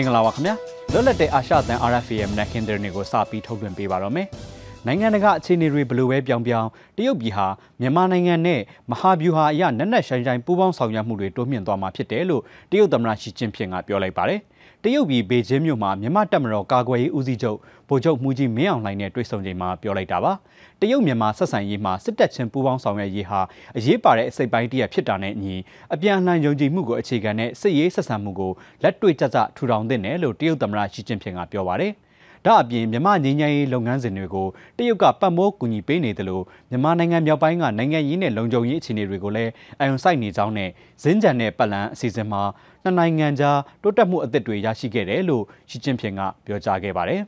င်္ဂလာပါခင်ဗျာလွတ်လပ်တဲ့အာရှတန် RFA ရဲ့မနက်ခင်းသတင်းတွေကိုစပြီးထုတ်လွှင့်ပေးပါတော့မယ် နိုင်ငံတကာအခြေအနေတွေဘလို့ပဲပြောင်းပြောင်းတရုတ်ပြည်ဟာမြန်မာနိုင်ငံနဲ့မဟာဗျူဟာအရနက်နက်ရှိုင်းရှိုင်းပူးပေါင်းဆောင်ရွက်မှုတွေတိုးမြှင့်သွားမှာဖြစ်တယ်လို့တရုတ်သမ္မတရှီကျင်းဖျင်ကပြောလိုက်ပါတယ်တရုတ်ပြည်ဘေကျင်းမြို့မှာမြန်မာတပ်မတော်ကာကွယ်ရေးဦးစီးချုပ်ဗိုလ်ချုပ်မှုကြီးမင်းအောင်လှိုင်နဲ့တွေ့ဆုံချိန်မှာပြောလိုက်တာပါတရုတ်မြန်မာဆက်ဆံရေးမှာစစ်တပ်ချင်းပူးပေါင်းဆောင်ရွက်ရေးဟာအရေးပါတဲ့အစိပ်ပိုင်းတစ်ရပ်ဖြစ်တာနဲ့အညီအပြန်အလှန်ယုံကြည်မှုကိုအခြေခံတဲ့စစ်ရေးဆက်ဆံမှုကိုလက်တွေ့ကျကျထူထောင်သင့်တယ်လို့တရုတ်သမ္မတရှီကျင်းဖျင်ကပြောပါတယ် ဒါအပြင်မြမငင်းငယ်ရေးလုပ်ငန်းစဉ်တွေကိုတရုတ်ကပတ်မိုးကူညီပေးနေတယ်လို့မြန်မာနိုင်ငံမြောက်ပိုင်းကနိုင်ငံရေးနဲ့လုံခြုံရေးအခြေအနေတွေကိုလည်းအယုံစိုက်နေကြောင်းနဲ့ဇင်းကြံတဲ့ပတ်လန်းအစီအစဉ်မှာနှစ်နိုင်ငံကြားတိုးတက်မှုအသစ်တွေရရှိခဲ့တယ်လို့ရှီကျင်းဖျင်ကပြောကြားခဲ့ပါတယ်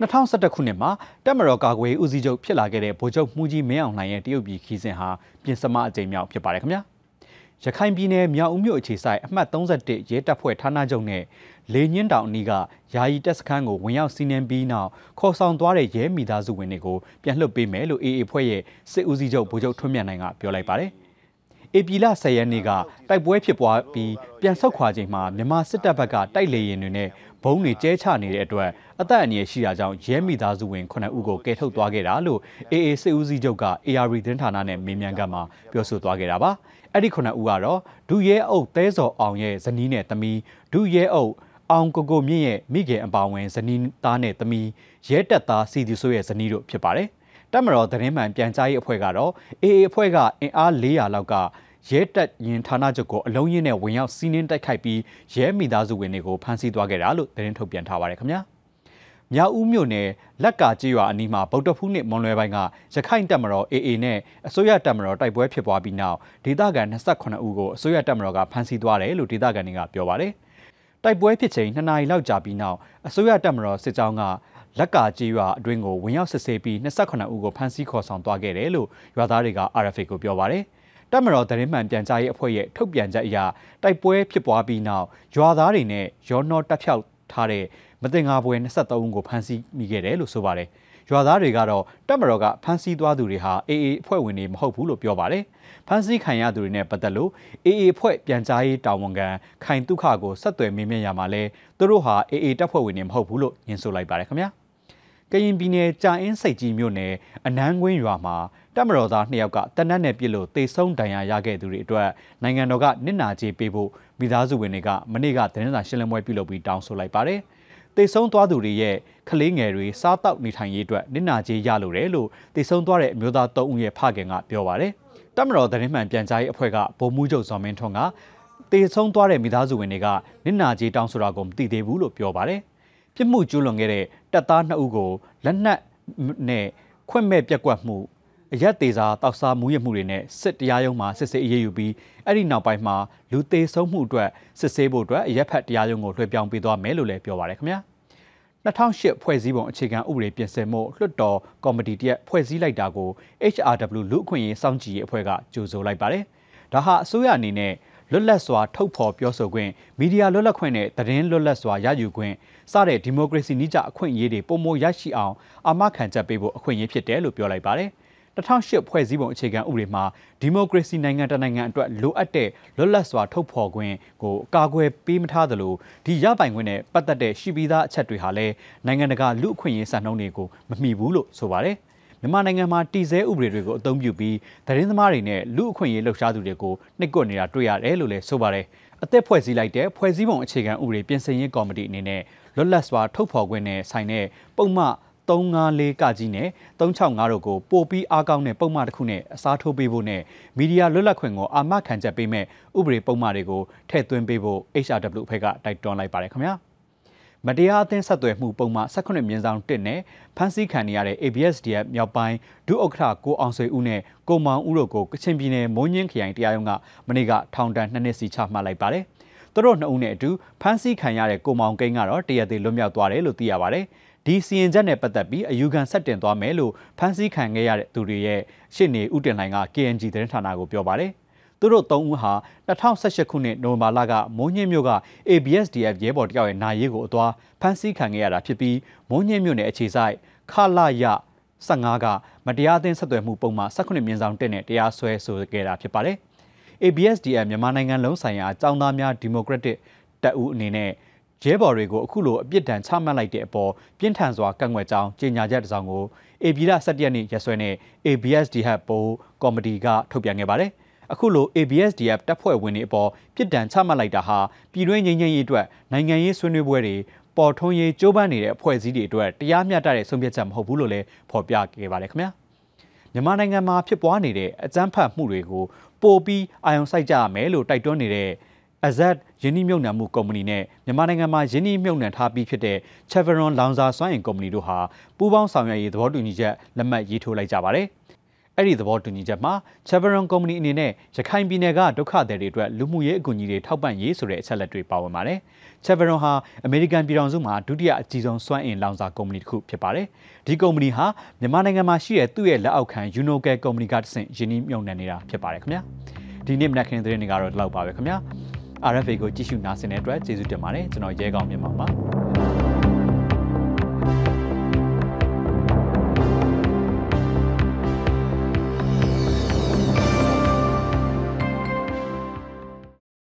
2011ခုနှစ်မှာတက်မတော်ကာကွယ်ဦးစီးချုပ်ဖြစ်လာခဲ့တဲ့ဗိုလ်ချုပ်မှုကြီးမင်းအောင်လှိုင်ရဲ့တရုတ်ပြည်ခီးစဉ်ဟာပြင်စမအကြိမ်မြောက်ဖြစ်ပါတယ်ခင်ဗျာ ရခိုင်ပြည်နယ်မြောက်ဦးမြို့အခြေဆိုင်အမှတ်31ရဲတပ်ဖွဲ့ဌာနချုပ်နဲ့လေညင်းတောင်အနီးကယာယီတပ်စခန်းကိုဝင်ရောက်စီးနင်းပြီးနောက်ခေါ်ဆောင်သွားတဲ့ရဲမိသားစုဝင်တွေကိုပြန်လွှတ်ပေးမယ်လို့ AA ဖွဲ့ရဲ့စစ်ဦးစီးချုပ်ဗိုလ်ချုပ်ထွန်းမြတ်နိုင်ကပြောလိုက်ပါတယ်။ ဧပြီလ10ရက်နေ့ကတိုက်ပွဲဖြစ်ပွားပြီးပြန်ဆုတ်ခွာချိန်မှာမြန်မာစစ်တပ်ဘက်ကတိုက်လေရင်တွေနဲ့ဘုံတွေကျဲချနေတဲ့အတွက်အသက်အန္တရာယ်ရှိတာကြောင့်ရဲမိသားစုဝင်9ဦးကိုကယ်ထုတ်သွားခဲ့တာလို့ AA စစ်ဦးစီးချုပ်က AR သတင်းဌာနနဲ့မေးမြန်းခန်းမှာပြောဆိုသွားခဲ့တာပါ။အဲ့ဒီ9ဦးကတော့ဒုရဲအုပ်သဲစော်အောင်ရဲ့ဇနီးနဲ့သမီးဒုရဲအုပ်အောင်ကိုကိုမြင့်ရဲ့မိခင်အပါဝင်ဇနီးသားနဲ့သမီးရဲတက်သားစီဒီဆိုရဲ့ဇနီးတို့ဖြစ်ပါတယ်။ တက်မတော်သတင်းမှန်ပြန်ကြားရေးအဖွဲ့ကတော့ AA အဖွဲ့ကအင်အား400လောက်ကရဲတပ်ရင်ဌာနချုပ်ကိုအလုံးရင်းနဲ့ဝင်ရောက်စီးနင်းတိုက်ခိုက်ပြီးရဲမိသားစုဝင်တွေကိုဖမ်းဆီးသွားခဲ့တာလို့သတင်းထုတ်ပြန်ထားပါတယ်ခင်ဗျာ။မြောက်ဦးမြို့နယ်လက်ကာကြေးရွာအနီးမှာဗုဒ္ဓဖူးနှစ်မွန်လွယ်ပိုင်းကရခိုင်တပ်မတော် AA နဲ့အစိုးရတပ်မတော်တိုက်ပွဲဖြစ်ပွားပြီးနောက်ဒေသခံ28ဦးကိုအစိုးရတပ်မတော်ကဖမ်းဆီးသွားတယ်လို့ဒေသခံတွေကပြောပါတယ်။တိုက်ပွဲဖြစ်ချိန်2နာရီလောက်ကြာပြီးနောက်အစိုးရတပ်မတော်စစ်ကြောင်းက လက်ကာကြီးရွာအတွင်းကိုဝင်ရောက်စစ်ဆေးပြီး28ဦးကိုဖမ်းဆီးခေါ်ဆောင်သွားခဲ့တယ်လို့ရွာသားတွေက RFA ကိုပြောပါတယ်။တပ်မတော်သတင်းမှန်ပြန်ကြားရေးအဖွဲ့ရဲ့ထုတ်ပြန်ချက်အရတိုက်ပွဲဖြစ်ပွားပြီးနောက်ရွာသားတွေနဲ့ရောနှောတပ်ဖြောက်ထားတဲ့မတင်ငါပွဲ23ဦးကိုဖမ်းဆီးမိခဲ့တယ်လို့ဆိုပါတယ်။ရွာသားတွေကတော့တပ်မတော်ကဖမ်းဆီးသွားသူတွေဟာ AA အဖွဲ့ဝင်တွေမဟုတ်ဘူးလို့ပြောပါတယ်။ဖမ်းဆီးခံရသူတွေနဲ့ပတ်သက်လို့ AA အဖွဲ့ပြန်ကြားရေးတာဝန်ခံခိုင်တုခကိုဆက်သွယ်မေးမြန်းရမှာလဲသူတို့ဟာ AA တပ်ဖွဲ့ဝင်တွေမဟုတ်ဘူးလို့ညင်ဆိုလိုက်ပါတယ်ခင်ဗျာ။ ကရင်ပြည်နယ်ကြာအင်းစိတ်ကြီးမြို့နယ်အနန်းကွင်းရွာမှာတပ်မတော်သားနှစ်ယောက်ကတနက်နဲ့ပြစ်လို့တေဆုံးဒဏ်ရာရခဲ့သူတွေအတွက်နိုင်ငံတော်ကနစ်နာကြေးပေးဖို့မိသားစုဝင်တွေကမနေ့ကသတင်းစာရှင်းလင်းပွဲပြုလုပ်ပြီးတောင်းဆိုလိုက်ပါတယ်။တေဆုံးသွားသူတွေရဲ့ကလေးငယ်တွေစားတောက်နေထိုင်ရေးအတွက်နစ်နာကြေးရလိုတယ်လို့တေဆုံးသွားတဲ့အမျိုးသား၃ဦးရဲ့ဖခင်ကပြောပါတယ်။တမတော်သတင်းမှန်ပြန်ကြားရေးအဖွဲ့ကဗိုလ်မှူးချုပ်ဇော်မင်းထွန်းကတေဆုံးသွားတဲ့မိသားစုဝင်တွေကနစ်နာကြေးတောင်းဆိုတာကိုမသိသေးဘူးလို့ပြောပါတယ်။ ပြစ်မှုကျူးလွန်ခဲ့တဲ့တပ်သား2ဦးကိုလက်နက်နဲ့ခွင့်မဲ့ပြက်ကွက်မှုအရက်သေးစာတောက်စားမူးယစ်မှုတွေနဲ့စစ်တရားရုံးမှာစစ်ဆေးအရေးယူပြီးအဲ့ဒီနောက်ပိုင်းမှာလူသေးဆုံးမှုအတွက်စစ်ဆေးဖို့အတွက်အရက်ဖက်တရားရုံးကိုလွှဲပြောင်းပေးသွားမယ်လို့လည်းပြောပါရခင်ဗျာ2008ဖွဲ့စည်းပုံအခြေခံဥပဒေပြင်ဆင်မှုလွှတ်တော်ကော်မတီတရက်ဖွဲ့စည်းလိုက်တာကို HRW လူ့အခွင့်အရေးစောင့်ကြည့်ရေးအဖွဲ့ကကြိုဆိုလိုက်ပါတယ်ဒါဟာအစိုးရအနေနဲ့ လွတ်လပ်စွာထုတ်ဖော်ပြောဆိုခွင့်မီဒီယာလွတ်လပ်ခွင့်နဲ့သတင်းလွတ်လပ်စွာရယူခွင့်စတဲ့ဒီမိုကရေစီနည်းကျအခွင့်အရေးတွေပုံမရရှိအောင်အာမခံချက်ပေးဖို့အခွင့်အရေးဖြစ်တယ်လို့ပြောလိုက်ပါတယ်။2008ဖွဲ့စည်းပုံအခြေခံဥပဒေမှာဒီမိုကရေစီနိုင်ငံတနိုင်ငံအတွက်လိုအပ်တဲ့လွတ်လပ်စွာထုတ်ဖော်ခွင့်ကိုကာကွယ်ပေးမထားသလိုဒီရပိုင်ခွင့်နဲ့ပတ်သက်တဲ့ရှိပြီးသားအချက်တွေဟာလည်းနိုင်ငံတကာလူ့အခွင့်အရေးစံနှုန်းတွေကိုမမီဘူးလို့ဆိုပါတယ် မြန်မာနိုင်ငံမှာတည်ဆဲဥပဒေတွေကိုအသုံးပြုပြီးသတင်းသမားတွေနဲ့လူအခွင့်အရေးလှုပ်ရှားသူတွေကိုနှိပ်ကွပ်နေတာတွေ့ရတယ်လို့လည်းဆိုပါတယ်။အသက်ဖွဲ့စည်းလိုက်တဲ့ဖွဲ့စည်းပုံအခြေခံဥပဒေပြင်ဆင်ရေးကော်မတီအနေနဲ့လွတ်လပ်စွာထုတ်ဖော်ခွင့်နဲ့ဆိုင်တဲ့ပုံမှန်354ကကြီးနဲ့365တို့ကိုပို့ပြီးအားကောင်းတဲ့ပုံမှန်တစ်ခုနဲ့အစားထိုးပေးဖို့နဲ့မီဒီယာလွတ်လပ်ခွင့်ကိုအာမခံချက်ပေးမဲ့ဥပဒေပုံမှန်တွေကိုထည့်သွင်းပေးဖို့ HRW အဖွဲ့ကတိုက်တွန်းလိုက်ပါတယ်ခင်ဗျာ မတရားအသင်းဆက်သွယ်မှုပုံမှန်18မြင်းဆောင်1နဲ့ဖမ်းဆီးခံနေရတဲ့ ABSDF မြောက်ပိုင်းဒုဥက္ကဋ္ဌကိုအောင်ဆွေဦးနဲ့ကိုမောင်ဦးတို့ကိုကချင်ပြည်နယ်မိုးညင်းခရိုင်တရားရုံးကမနေ့ကထောင်ဒဏ်2နှစ်စီချမှတ်လိုက်ပါတယ်။သူတို့နှစ်ဦးနဲ့အတူဖမ်းဆီးခံရတဲ့ကိုမောင်ကိန်းကတော့တရက်သေးလွတ်မြောက်သွားတယ်လို့သိရပါတယ်။ဒီစီရင်ချက်နဲ့ပတ်သက်ပြီးအယူခံဆက်တင်သွားမယ်လို့ဖမ်းဆီးခံခဲ့ရတဲ့သူတွေရဲ့ရှစ်နေဦးတင်လှိုင်က KNG သတင်းဌာနကိုပြောပါတယ်။ သူတို့၃ဦးဟာ2018ခုနှစ်နိုဝင်ဘာလကမိုးညင်းမြို့က ABSDF ရဲဘော်တယောက်ရဲ့နာရေးကိုအသွားဖမ်းဆီးခံခဲ့ရတာဖြစ်ပြီးမိုးညင်းမြို့နယ်အခြေစိုက်ခလာရ15ကမတရားအသင်းဆက်သွယ်မှုပုံမှန်18မြင်းဆောင်တက်နဲ့တရားစွဲဆိုခဲ့တာဖြစ်ပါတယ်။ ABSDF မြန်မာနိုင်ငံလုံးဆိုင်ရာအကြောင်းသားများဒီမိုကရက်တစ်တပ်ဦးအနေနဲ့ရဲဘော်တွေကိုအခုလိုအပြစ်ဒဏ်ချမှတ်လိုက်တဲ့အပေါ်ပြင်းထန်စွာကန့်ကွက်ကြောင်းကြေညာချက်တစ်စောင်ကို AB လ17ရက်နေ့ရက်စွဲနဲ့ ABSDF ပိုကော်မတီကထုတ်ပြန်ခဲ့ပါတယ်။ အခုလို ABSDF တပ်ဖွဲ့ဝင်တွေအပေါ်ပြစ်ဒဏ်ချမှတ်လိုက်တာဟာပြည်တွင်းငြိမ်းချမ်းရေးအတွက်နိုင်ငံရေးဆွေးနွေးပွဲတွေပေါ်ထွန်းရေးကြိုးပမ်းနေတဲ့အဖွဲ့အစည်းတွေအတွက်တရားမျှတတဲ့ဆုံးဖြတ်ချက်မဟုတ်ဘူးလို့လည်းဖော်ပြခဲ့ပါတယ်ခင်ဗျာ။မြန်မာနိုင်ငံမှာဖြစ်ပွားနေတဲ့အကြမ်းဖက်မှုတွေကိုပိုပြီးအာရုံစိုက်ကြရမယ်လို့တိုက်တွန်းနေတဲ့ Azad ယင်းနှိမြုပ်နှံမှုကုမ္ပဏီနဲ့မြန်မာနိုင်ငံမှာယင်းနှိမြုပ်နှံထားပြီးဖြစ်တဲ့ Chevron လောင်စာစွမ်းအင်ကုမ္ပဏီတို့ဟာပူးပေါင်းဆောင်ရွက်ရေးသဘောတူညီချက်လက်မှတ်ရေးထိုးလိုက်ကြပါတယ်။ အဲ့ဒီသဘောတူညီချက်မှာ Chevron ကုမ္ပဏီအနေနဲ့ရခိုင်ပြည်နယ်ကဒုက္ခသည်တွေအတွက်လူမှုရေးအကူအညီတွေထောက်ပံ့ရေးဆိုတဲ့အချက်လက်တွေပါဝင်ပါတယ်။ Chevron ဟာအမေရိကန်ပြည်ထောင်စုမှာဒုတိယအကြီးဆုံးစွမ်းအင်လောင်စာကုမ္ပဏီတစ်ခုဖြစ်ပါတယ်။ဒီကုမ္ပဏီဟာမြန်မာနိုင်ငံမှာရှိတဲ့သူ့ရဲ့လက်အောက်ခံ Unocal ကုမ္ပဏီကတဆင့်ယင်းနှိမြုပ်နှံနေတာဖြစ်ပါတယ်ခင်ဗျာ။ဒီနေ့မနက်ခင်းသတင်းတွေကတော့ဒီလောက်ပါပဲခင်ဗျာ။ RFA ကိုကြည့်ရှုနားဆင်တဲ့အတွက်ကျေးဇူးတင်ပါတယ်ကျွန်တော်ရဲကောင်းမြန်မာပါ